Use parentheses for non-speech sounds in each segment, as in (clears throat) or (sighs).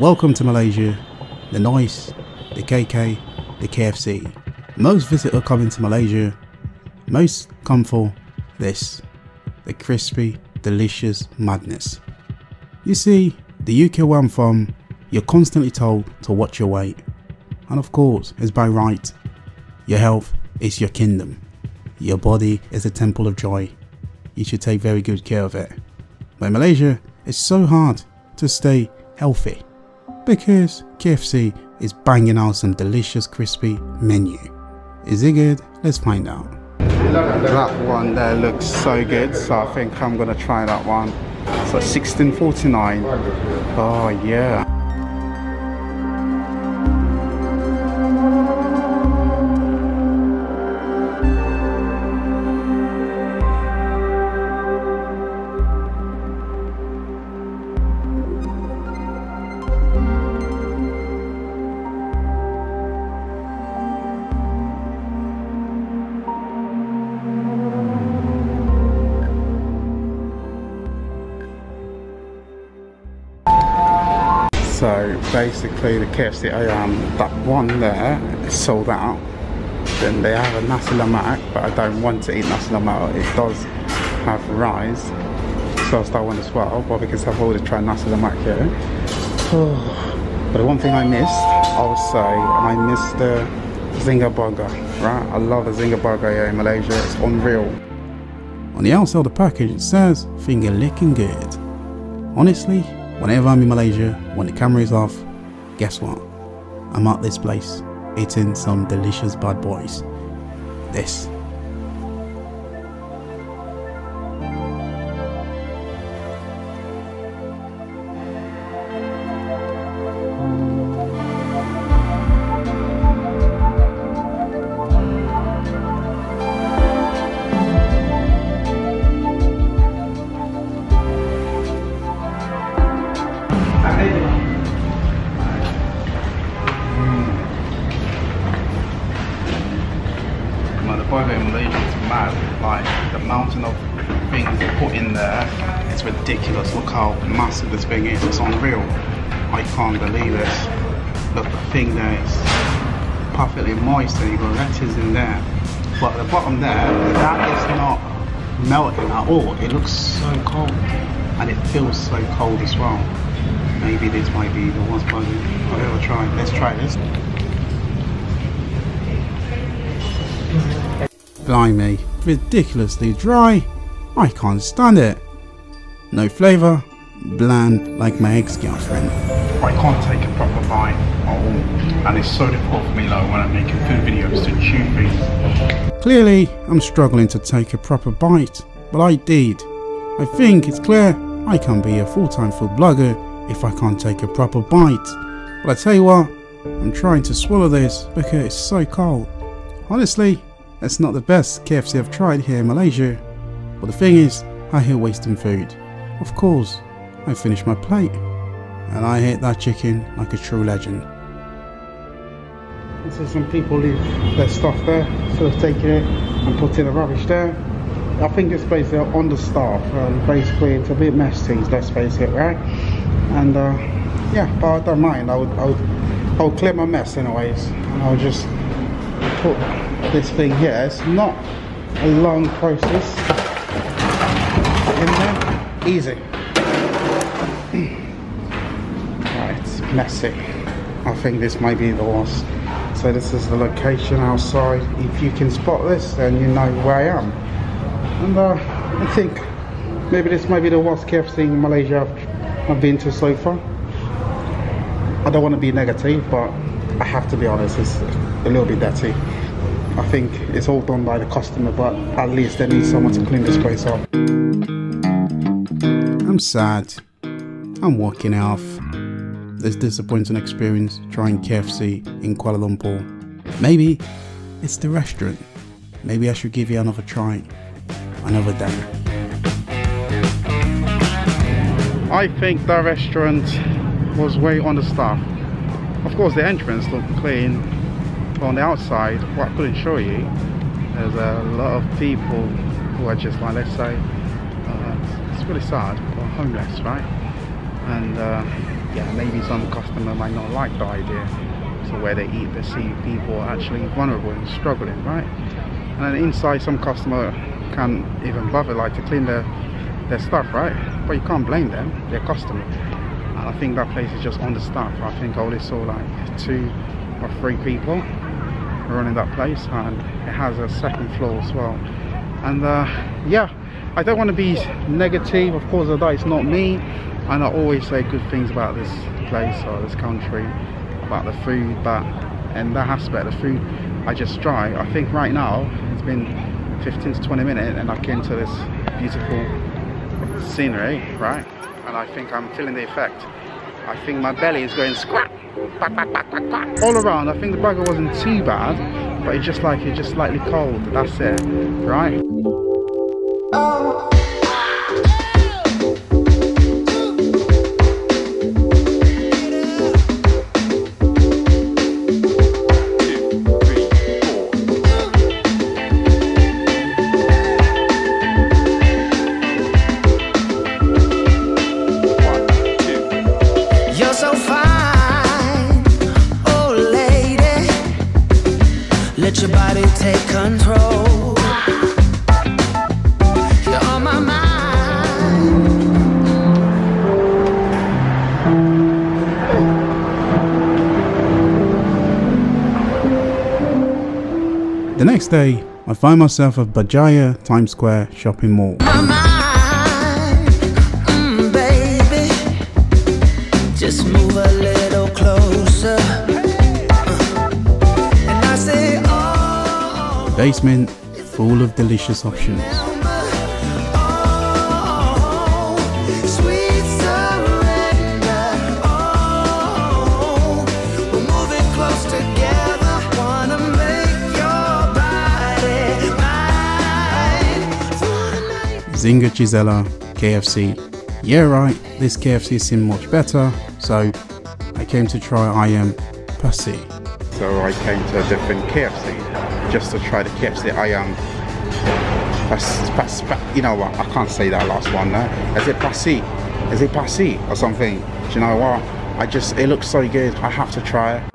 Welcome to Malaysia, the noise, the KK, the KFC. Most visitors coming to Malaysia, most come for this, the crispy, delicious madness. You see, the UK where I'm from, you're constantly told to watch your weight. And of course, it's by right. Your health is your kingdom. Your body is a temple of joy. You should take very good care of it. But in Malaysia, it's so hard to stay healthy because KFC is banging out some delicious crispy menu. Is it good? Let's find out. That one there looks so good, so I think I'm gonna try that one. So 16.49. Oh yeah. Basically the KFC um, that one there is sold out. Then they have a nasi lemak, but I don't want to eat nasi lemak. It does have rice. So I'll start one as well, but because I've already tried nasi lemak here. (sighs) but the one thing I missed, I'll say, I missed the Zinger burger, right? I love the Zinger burger here in Malaysia, it's unreal. On the outside of the package it says, finger licking good. Honestly, Whenever I'm in Malaysia, when the camera is off, guess what? I'm at this place, eating some delicious bad boys. This. Is mad. Like the mountain of things put in there, it's ridiculous. Look how massive this thing is. It's unreal. I can't believe it. Look, the thing there is perfectly moist, and you've got lettuce in there. But the bottom there, that is not melting at all. It looks so cold, and it feels so cold as well. Maybe this might be the worst burger I've ever. Let's try this. Blimey, ridiculously dry. I can't stand it. No flavour, bland like my ex-girlfriend. I can't take a proper bite at all. And it's so difficult for me though when I'm making food videos to chew things. Clearly, I'm struggling to take a proper bite, but I did. I think it's clear I can't be a full-time food blogger if I can't take a proper bite. But I tell you what, I'm trying to swallow this because it's so cold. Honestly, it's not the best KFC I've tried here in Malaysia. But the thing is, I hate wasting food. Of course, I finished my plate. And I ate that chicken like a true legend. So some people leave their stuff there, sort of taking it and putting the rubbish there. I think it's basically understaffed. Um, basically, it's a bit messy, let's face it, right? And uh, yeah, but I don't mind. I would, I would, I would clear my mess anyways. And I'll just put this thing here. It's not a long process. In there, easy. (clears throat) right, messy. I think this might be the worst. So this is the location outside. If you can spot this, then you know where I am. And uh, I think maybe this might be the worst KFC in Malaysia I've been to so far. I don't want to be negative, but I have to be honest, it's a little bit dirty. I think it's all done by the customer, but at least they need someone to clean this place up. I'm sad. I'm walking off. This disappointing experience trying KFC in Kuala Lumpur. Maybe it's the restaurant. Maybe I should give you another try. Another day. I think the restaurant was way understaffed. Of course, the entrance looked clean, but on the outside, what I couldn't show you, there's a lot of people who are just like, let's say, uh, it's really sad, but homeless, right? And uh, yeah, maybe some customer might not like the idea. So where they eat, they see people actually vulnerable and struggling, right? And inside, some customer can't even bother like to clean their their stuff, right? But you can't blame them; they're customer. And I think that place is just understaffed. I think I only saw like two or three people running that place, and it has a second floor as well. And uh, yeah, I don't want to be negative. Of course, that it's not me and I always say good things about this place or this country about the food but in that aspect the food I just try I think right now it's been 15 to 20 minutes and I came to this beautiful scenery right and I think I'm feeling the effect I think my belly is going scrap all around I think the burger wasn't too bad but it's just like it's just slightly cold. That's it right The next day, I find myself at Berjaya Times Square shopping mall. Mm, uh, basement full of delicious options. Zinger Gisela KFC. Yeah, right, this KFC seemed much better, so I came to try Ayam Passy. So I came to a different KFC just to try the KFC Ayam. You know what? I can't say that last one there. Is it Passy? Is it Passy or something? Do you know what? I just, it looks so good. I have to try it.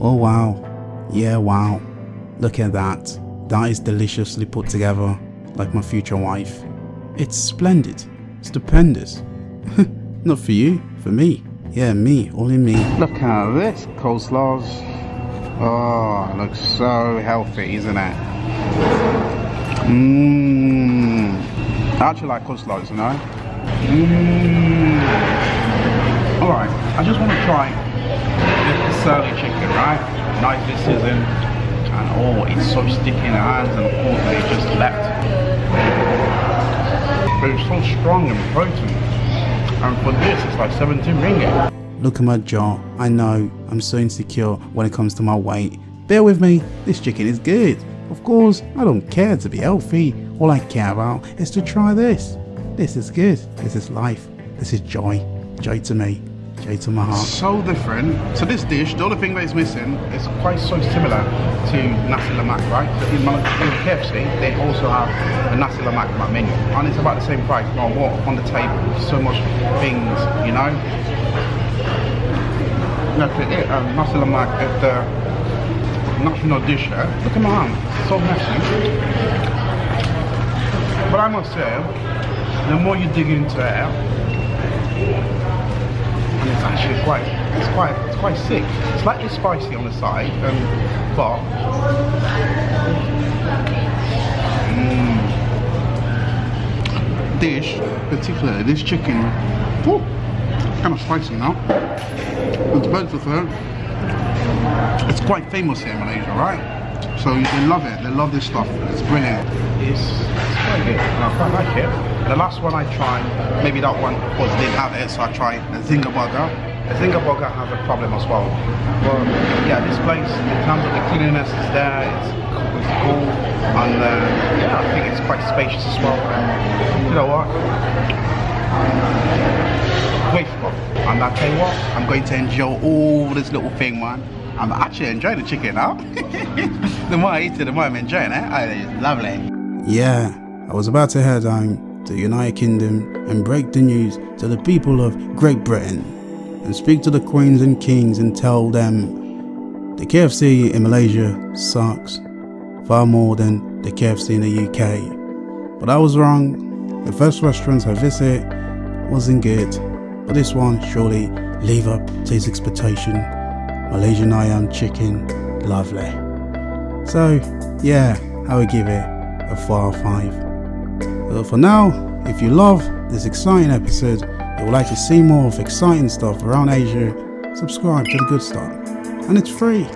Oh wow. Yeah, wow. Look at that. That is deliciously put together, like my future wife. It's splendid. Stupendous. (laughs) Not for you, for me. Yeah, me, only me. Look at this coleslaws. Oh, looks so healthy, isn't it? Mmm. I actually like coleslaws, you know? Mmm. Alright, I just want to try this curly chicken, right? Nicely seasoned and oh it's so sticky in the hands and of course they just left but it's so strong and potent. And for this it's like 17 ringgit. Look at my jaw. I know. I'm so insecure when it comes to my weight. Bear with me. This chicken is good. Of course i don't care to be healthy. All i care about is to try this. This is good. This is life. This is joy. Joy to me to my heart. So different. So this dish, the only thing that is missing is quite so similar to nasi lemak, right? So in, in KFC, they also have a nasi lemak menu, and it's about the same price. But what on the table? So much things, you know. Look at it, um, nasi lemak is the national dish. Eh? Look at my hand, so messy. But I must say, the more you dig into it, it's actually quite it's quite it's quite sick. Slightly spicy on the side, um, but mm, dish, particularly this chicken, whew, kind of spicy now. It's both of them. It's quite famous here in Malaysia, right? So they love it. They love this stuff. It's brilliant. It's, it's quite good. I quite like it. The last one I tried, maybe that one, was didn't have it, so I tried the Zinger Burger. The Zinger Burger has a problem as well. But yeah, this place, in terms of the cleanliness, is there. It's, it's cool. And uh, yeah, I think it's quite spacious as well. You know what? And I tell you what, I'm going to enjoy all this little thing, man. I'm actually enjoying the chicken now. (laughs) the more I eat it, the more I'm enjoying it. Oh, it's lovely. Yeah, I was about to head home the United Kingdom and break the news to the people of Great Britain and speak to the queens and kings and tell them the KFC in Malaysia sucks far more than the KFC in the UK. But I was wrong. The first restaurants I visit wasn't good, but this one surely live up to his expectation. Malaysian ayam chicken, lovely. So yeah, I would give it a 4 out of 5. But for now, if you love this exciting episode and would like to see more of exciting stuff around Asia, subscribe to The Good Start. And it's free.